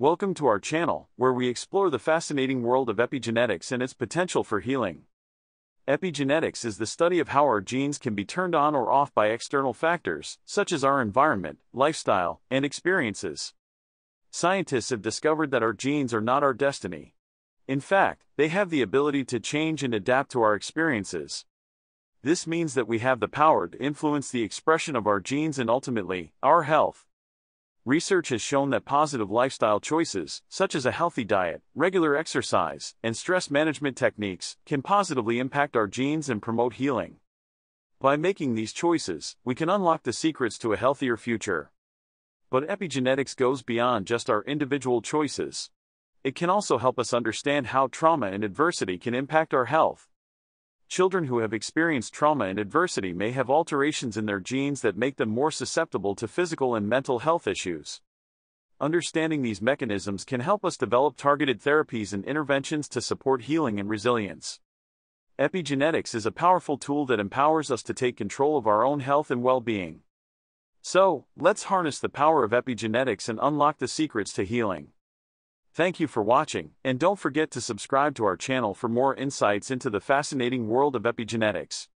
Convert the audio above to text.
Welcome to our channel, where we explore the fascinating world of epigenetics and its potential for healing. Epigenetics is the study of how our genes can be turned on or off by external factors, such as our environment, lifestyle, and experiences. Scientists have discovered that our genes are not our destiny. In fact, they have the ability to change and adapt to our experiences. This means that we have the power to influence the expression of our genes and ultimately, our health. Research has shown that positive lifestyle choices, such as a healthy diet, regular exercise, and stress management techniques, can positively impact our genes and promote healing. By making these choices, we can unlock the secrets to a healthier future. But epigenetics goes beyond just our individual choices. It can also help us understand how trauma and adversity can impact our health. Children who have experienced trauma and adversity may have alterations in their genes that make them more susceptible to physical and mental health issues. Understanding these mechanisms can help us develop targeted therapies and interventions to support healing and resilience. Epigenetics is a powerful tool that empowers us to take control of our own health and well being. So, let's harness the power of epigenetics and unlock the secrets to healing. Thank you for watching, and don't forget to subscribe to our channel for more insights into the fascinating world of epigenetics.